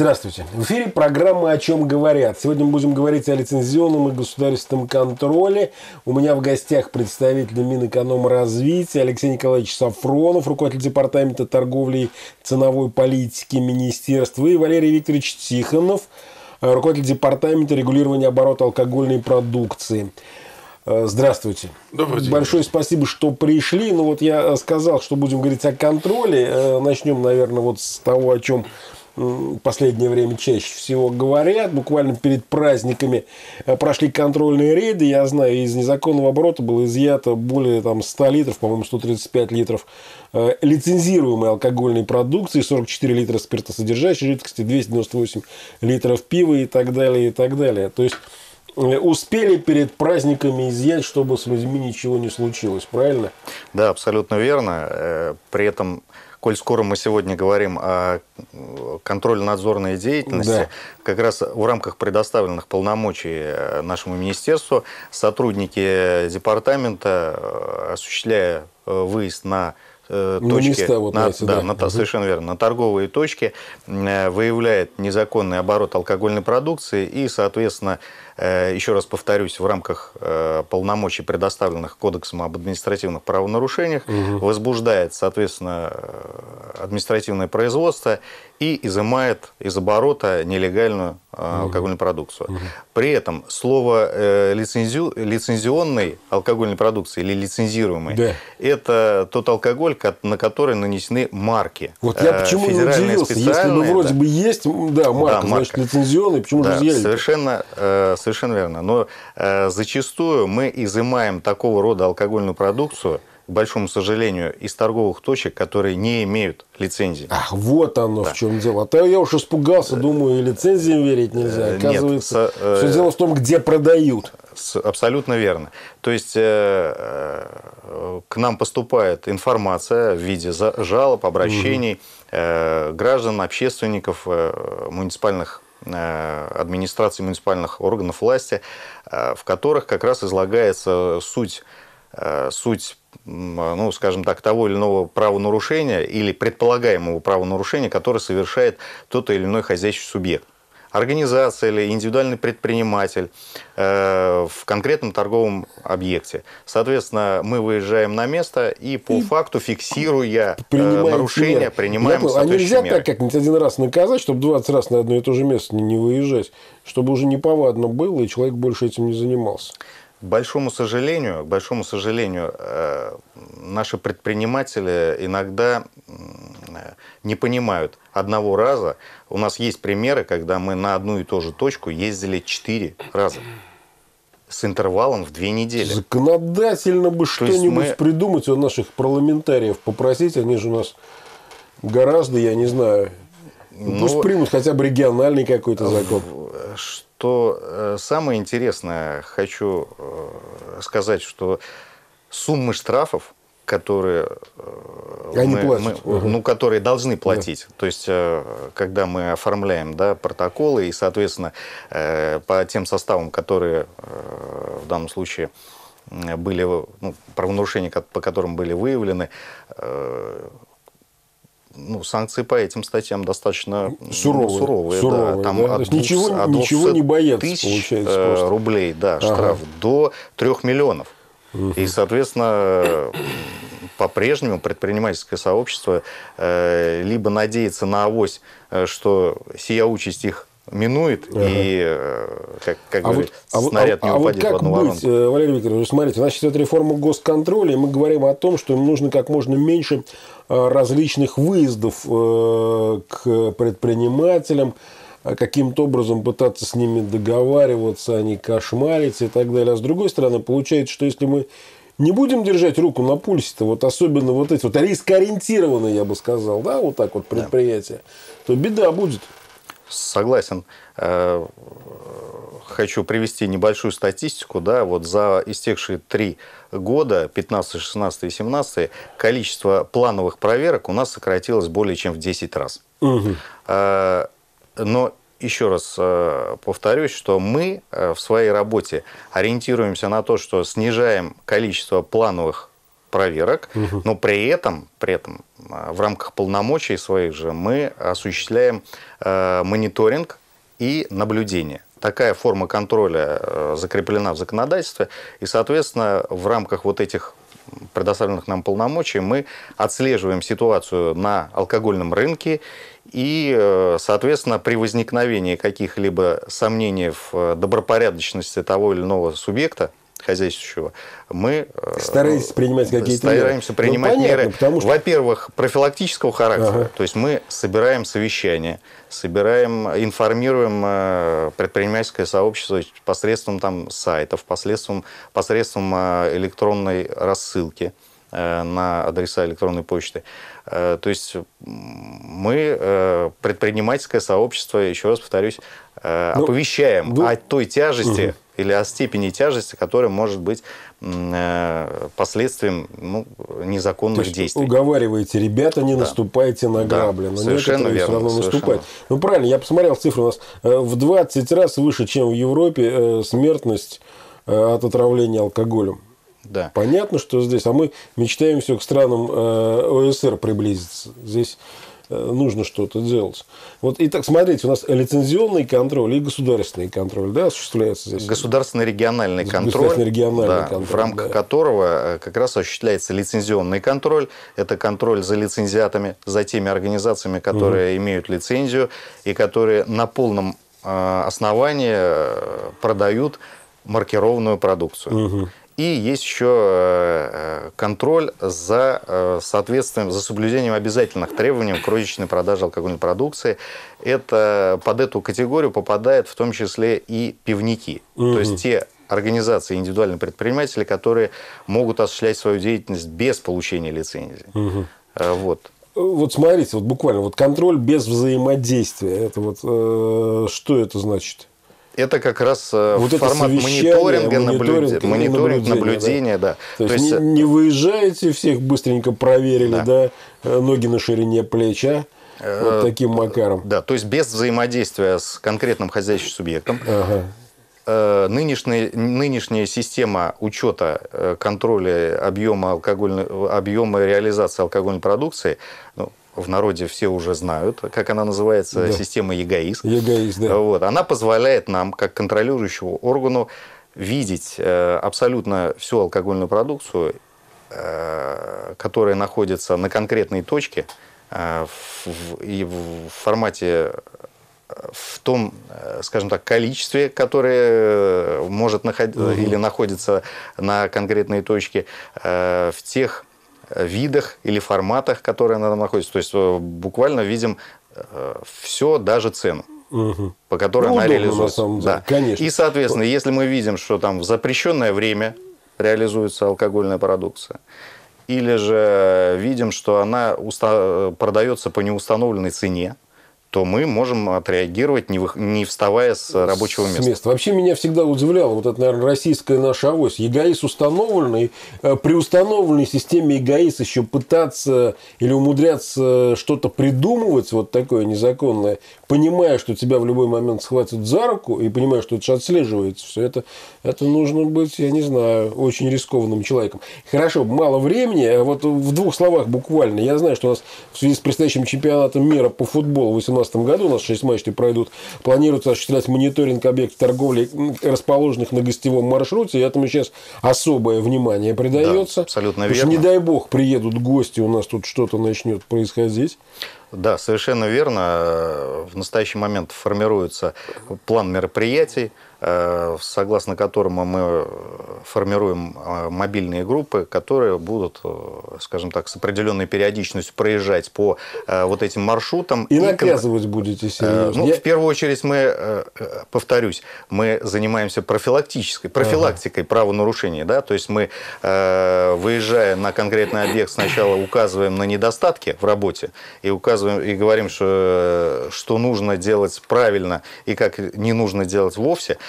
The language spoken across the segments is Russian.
Здравствуйте. В эфире программа «О чем говорят». Сегодня мы будем говорить о лицензионном и государственном контроле. У меня в гостях представитель Минэкономразвития Алексей Николаевич Сафронов, руководитель департамента торговли и ценовой политики министерства, и Валерий Викторович Тихонов, руководитель департамента регулирования оборота алкогольной продукции. Здравствуйте. Добрый день. Большое спасибо, что пришли. Ну вот я сказал, что будем говорить о контроле. Начнем, наверное, вот с того, о чем последнее время чаще всего говорят. Буквально перед праздниками э, прошли контрольные рейды. Я знаю, из незаконного оборота было изъято более там, 100 литров, по-моему, 135 литров э, лицензируемой алкогольной продукции, 44 литра спиртосодержащей жидкости, 298 литров пива и так далее, и так далее. То есть э, успели перед праздниками изъять, чтобы с людьми ничего не случилось, правильно? Да, абсолютно верно. При этом коль скоро мы сегодня говорим о контрольно-надзорной деятельности, да. как раз в рамках предоставленных полномочий э, нашему министерству сотрудники департамента, э, осуществляя э, выезд на точки, места, вот на, эти, да, да. На, совершенно верно, на торговые точки, выявляет незаконный оборот алкогольной продукции и, соответственно, Э, еще раз повторюсь, в рамках э, полномочий, предоставленных Кодексом об административных правонарушениях, угу. возбуждает, соответственно, э, административное производство и изымает из оборота нелегальную алкогольную продукцию. Угу. При этом слово лицензию, лицензионной алкогольной продукции или лицензируемой да. это тот алкоголь, на который нанесены марки. Вот я почему не удивился, если ну, вроде да. бы есть, да, марка, да, значит, марка. лицензионный, почему да, же изъяли? Совершенно, совершенно совершенно верно. Но э, зачастую мы изымаем такого рода алкогольную продукцию, к большому сожалению, из торговых точек, которые не имеют лицензии. Ах, вот оно да. в чем дело. А то я уж испугался, думаю, и лицензиям верить нельзя. Э, Оказывается, Нет, э, все дело в том, где продают. Абсолютно верно. То есть э, э, к нам поступает информация в виде жалоб, обращений угу. граждан, общественников, муниципальных администрации муниципальных органов власти, в которых как раз излагается суть, суть ну, скажем так, того или иного правонарушения или предполагаемого правонарушения, которое совершает тот или иной хозяйственный субъект организация или индивидуальный предприниматель э, в конкретном торговом объекте. Соответственно, мы выезжаем на место и по и факту, фиксируя э, нарушения, меры. принимаем Я, А нельзя меры. так как-нибудь один раз наказать, чтобы 20 раз на одно и то же место не выезжать, чтобы уже неповадно было, и человек больше этим не занимался? К большому сожалению, к большому сожалению, э, наши предприниматели иногда не понимают одного раза. У нас есть примеры, когда мы на одну и ту же точку ездили четыре раза с интервалом в две недели. Законодательно бы что-нибудь мы... придумать у наших парламентариев, попросить, они же у нас гораздо, я не знаю, ну, пусть примут хотя бы региональный какой-то закон. Что э, самое интересное, хочу э, сказать, что суммы штрафов, которые э, Они мы, платят. Мы, угу. ну, которые должны платить. Да. То есть, когда мы оформляем да, протоколы и, соответственно, по тем составам, которые в данном случае были, ну, правонарушения, по которым были выявлены, ну, санкции по этим статьям достаточно суровые. суровые, суровые да. Там да? От, двух, ничего, от ничего не боятся, тысяч получается, э, просто. рублей, да, ага. штраф, до 3 миллионов. Угу. И, соответственно, по-прежнему предпринимательское сообщество э, либо надеется на авось, э, что сия участь их минует, ага. и, э, как, как а говорит, вот, снаряд а, не упадет а вот как в одну быть, воронку. Валерий Викторович, смотрите, значит, это реформа госконтроля, и мы говорим о том, что им нужно как можно меньше э, различных выездов э, к предпринимателям, каким-то образом пытаться с ними договариваться, а не кошмарить и так далее. А с другой стороны, получается, что если мы не будем держать руку на пульсе-то, вот особенно вот эти вот рискоориентированные, я бы сказал, да, вот так вот предприятия, да. то беда будет. Согласен. Э, хочу привести небольшую статистику. Да, вот за истекшие три года, 15, 16 и 17, количество плановых проверок у нас сократилось более чем в 10 раз. Угу. Но еще раз э, повторюсь, что мы в своей работе ориентируемся на то, что снижаем количество плановых проверок, угу. но при этом, при этом в рамках полномочий своих же мы осуществляем э, мониторинг и наблюдение. Такая форма контроля э, закреплена в законодательстве, и, соответственно, в рамках вот этих предоставленных нам полномочий мы отслеживаем ситуацию на алкогольном рынке и, э, соответственно, при возникновении каких-либо сомнений в э, добропорядочности того или иного субъекта, хозяйствующего, мы э, стараетесь принимать какие-то стараемся меры. принимать ну, понятно, меры, потому что... во-первых, профилактического характера, ага. то есть мы собираем совещания, собираем, информируем предпринимательское сообщество посредством там, сайтов, посредством, посредством электронной рассылки на адреса электронной почты. Э, то есть мы, э, предпринимательское сообщество, еще раз повторюсь, э, ну, оповещаем ну, о той тяжести угу. Или о степени тяжести, которая может быть последствием ну, незаконных есть действий. Уговариваете, ребята, не да. наступайте на грабли. Да, но совершенно некоторые верно, все равно совершенно. наступают. Ну правильно, я посмотрел цифры, у нас в 20 раз выше, чем в Европе смертность от отравления алкоголем. Да. Понятно, что здесь, а мы мечтаем все к странам э, ОСР приблизиться. Здесь э, нужно что-то делать. Вот, итак, смотрите, у нас лицензионный контроль и государственный контроль, да, осуществляется здесь? Государственный региональный контроль, государственный региональный да, контроль в рамках да. которого э, как раз осуществляется лицензионный контроль. Это контроль за лицензиатами, за теми организациями, которые угу. имеют лицензию и которые на полном основании продают маркированную продукцию. Угу. И есть еще э, контроль за э, соответствием, за соблюдением обязательных требований к розничной продаже алкогольной продукции. Это под эту категорию попадает в том числе и пивники. Угу. То есть те организации, индивидуальные предприниматели, которые могут осуществлять свою деятельность без получения лицензии. Угу. Вот. Вот смотрите, вот буквально, вот контроль без взаимодействия, это вот э, что это значит? Это как раз э, вот формат мониторинга, мониторинг, мониторинг наблюдения, да. да. То, То есть, не, не выезжаете, всех быстренько проверили, да, да э, ноги на ширине плеча. Вот э, таким макаром. Да, то есть без взаимодействия с конкретным хозяйственным субъектом. Ага. Нынешняя, нынешняя система учета контроля объема, алкогольной, объема реализации алкогольной продукции, ну, в народе все уже знают, как она называется, да. система ЕГАИС. ЕГАИС, да. Вот. Она позволяет нам, как контролирующему органу, видеть э, абсолютно всю алкогольную продукцию, э, которая находится на конкретной точке э, и в формате в том, скажем так, количестве, которое может находиться угу. или находится на конкретной точке, в тех видах или форматах, которые она там находится. То есть э, буквально видим э, все, даже цену. Угу. по которой ну, она удобно, реализуется. На самом деле. Да. Конечно. И, соответственно, если мы видим, что там в запрещенное время реализуется алкогольная продукция, или же видим, что она уста... продается по неустановленной цене, то мы можем отреагировать, не, вы, не вставая с рабочего места. С места. Вообще меня всегда удивляло, вот это, наверное, российская наша авось. ЕГАИС установленный, э, при установленной системе ЕГАИС еще пытаться или умудряться что-то придумывать вот такое незаконное, понимая, что тебя в любой момент схватят за руку и понимая, что это же отслеживается все, это, это нужно быть, я не знаю, очень рискованным человеком. Хорошо, мало времени, а вот в двух словах буквально. Я знаю, что у нас в связи с предстоящим чемпионатом мира по футболу в 2018 году, у нас 6 матчей пройдут, планируется осуществлять мониторинг объектов торговли, расположенных на гостевом маршруте, и этому сейчас особое внимание придается. Да, абсолютно верно. Что, не дай бог, приедут гости, у нас тут что-то начнет происходить. Да, совершенно верно. В настоящий момент формируется план мероприятий, согласно которому мы формируем э, мобильные группы, которые будут, э, скажем так, с определенной периодичностью проезжать по вот этим маршрутам. И, и наказывать будете серьезно. Ну, Я... В первую очередь мы, повторюсь, мы занимаемся профилактической, профилактикой ага. правонарушений. Да? То есть мы, выезжая на конкретный объект, сначала указываем на недостатки в работе и указываем и говорим, что, что нужно делать правильно и как не нужно делать вовсе –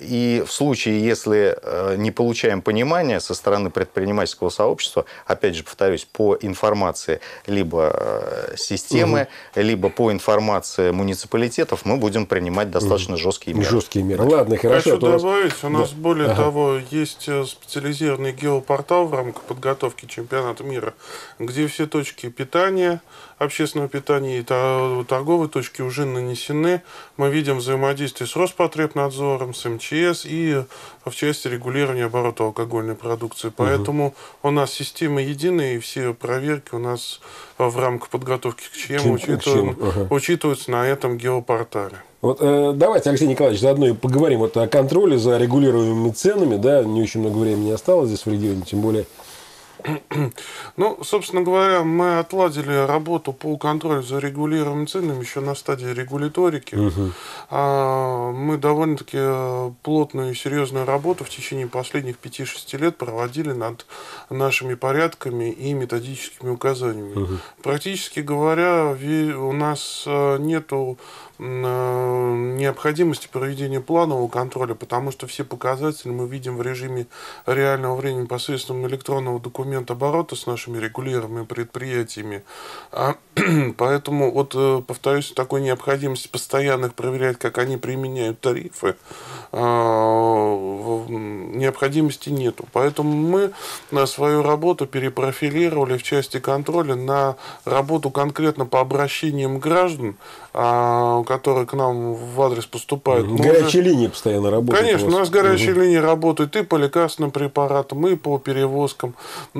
и в случае, если э, не получаем понимания со стороны предпринимательского сообщества, опять же, повторюсь, по информации либо э, системы, угу. либо по информации муниципалитетов, мы будем принимать достаточно угу. жесткие меры. Жесткие меры. Ладно, хорошо. Хочу добавить, у нас да. более ага. того, есть э, специализированный геопортал в рамках подготовки чемпионата мира, где все точки питания, общественного питания и торговые точки уже нанесены. Мы видим взаимодействие с Роспотребнадзором, с МЧС и в части регулирования оборота алкогольной продукции. Поэтому угу. у нас система единая, и все проверки у нас в рамках подготовки к ЧМ, учитываем, ага. учитываются на этом геопортале. Вот, э, давайте, Алексей Николаевич, заодно и поговорим вот о контроле за регулируемыми ценами. Да, не очень много времени осталось здесь в регионе, тем более ну, собственно говоря, мы отладили работу по контролю за регулируемыми ценами еще на стадии регуляторики. Угу. Мы довольно-таки э, плотную и серьезную работу в течение последних 5-6 лет проводили над нашими порядками и методическими указаниями. Угу. Практически говоря, у нас э, нету Э, необходимости проведения планового контроля, потому что все показатели мы видим в режиме реального времени посредством электронного документа оборота с нашими регулируемыми предприятиями. А, поэтому, вот, э, повторюсь, такой необходимости постоянных проверять, как они применяют тарифы, а, необходимости нету. Поэтому мы на свою работу перепрофилировали в части контроля на работу конкретно по обращениям граждан, а, которые к нам в адрес поступают. Мы горячие уже... линии постоянно работают. Конечно, у, у нас горячие угу. линии работают и по лекарственным препаратам, и по перевозкам.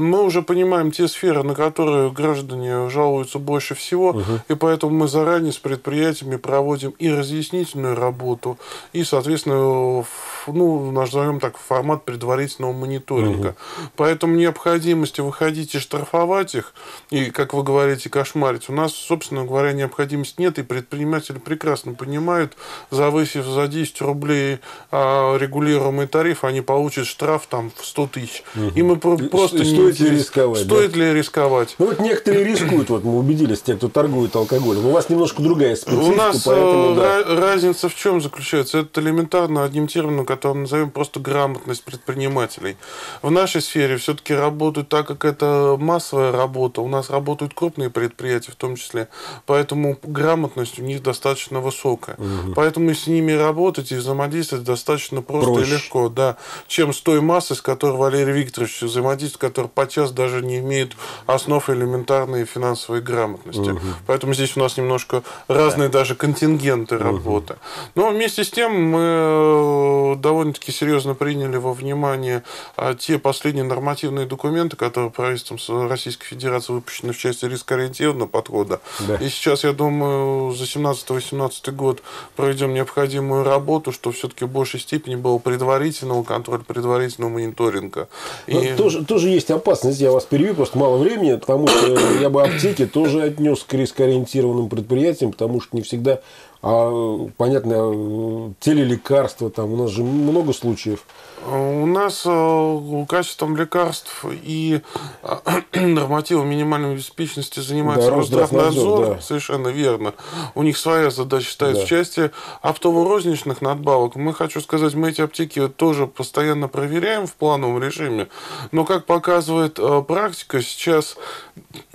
Мы уже понимаем те сферы, на которые граждане жалуются больше всего, угу. и поэтому мы заранее с предприятиями проводим и разъяснительную работу, и, соответственно, ну, назовем так, формат предварительного мониторинга. Угу. Поэтому необходимости выходить и штрафовать их, и, как вы говорите, кошмарить, у нас, собственно говоря, необходимости нет, и предприниматели прекрасно понимают, завысив за 10 рублей а, регулируемый тариф, они получат штраф там в 100 тысяч. Угу. И мы просто и не стоит ли рисковать? Стоит да? ли рисковать? Ну вот некоторые рискуют, вот мы убедились, те, кто торгует алкоголем. У вас немножко другая специфика. У нас поэтому, да. разница в чем заключается? Это элементарно одним термином, который назовем просто грамотность предпринимателей. В нашей сфере все-таки работают так, как это массовая работа. У нас работают крупные предприятия в том числе. Поэтому грамотность у них достаточно высокая. Угу. Поэтому с ними работать и взаимодействовать достаточно просто Проще. и легко, да, чем с той массой, с которой Валерий Викторович взаимодействует, который подчас даже не имеет основ элементарной финансовой грамотности. Угу. Поэтому здесь у нас немножко разные да. даже контингенты угу. работы. Но вместе с тем мы э, довольно-таки серьезно приняли во внимание а, те последние нормативные документы, которые правительством Российской Федерации выпущены в части рискоориентированного подхода. Да. И сейчас, я думаю, за 17-18 год проведем необходимую работу, что все-таки в большей степени было предварительного контроля, предварительного мониторинга. И... Ну, тоже, тоже есть опасность, я вас перебью, просто мало времени, потому что я бы аптеки тоже отнес к рискоориентированным предприятиям, потому что не всегда а, понятно, телелекарства, там у нас же много случаев. У нас э, качеством лекарств и э, нормативом минимальной беспечности занимается да, Росздравнадзор. Да. Совершенно верно. У них своя задача стоит да. в части оптово-розничных надбавок. Мы, хочу сказать, мы эти аптеки тоже постоянно проверяем в плановом режиме. Но, как показывает э, практика, сейчас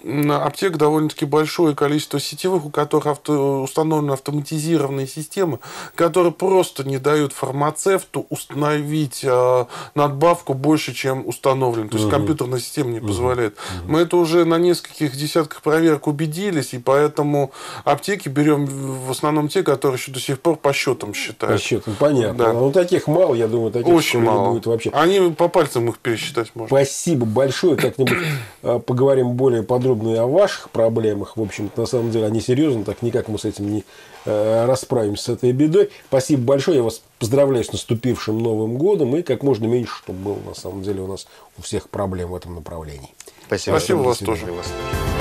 аптек довольно-таки большое количество сетевых, у которых авто, установлены автоматизированные системы, которые просто не дают фармацевту установить э, надбавку больше, чем установлен. То есть угу. компьютерная система не позволяет. Угу. Мы это уже на нескольких десятках проверок убедились, и поэтому аптеки берем в основном те, которые еще до сих пор по счетам считают. По счетам, понятно. Да. Ну таких мало, я думаю, таких Очень мало. будет вообще. Они по пальцам их пересчитать можно. Спасибо большое. Как-нибудь э, поговорим более подробно подробно и о ваших проблемах. В общем-то, на самом деле, они серьезны, так никак мы с этим не э, расправимся с этой бедой. Спасибо большое. Я вас поздравляю с наступившим Новым годом. И как можно меньше, чтобы было, на самом деле, у нас у всех проблем в этом направлении. Спасибо. Спасибо вас тоже. Вас тоже.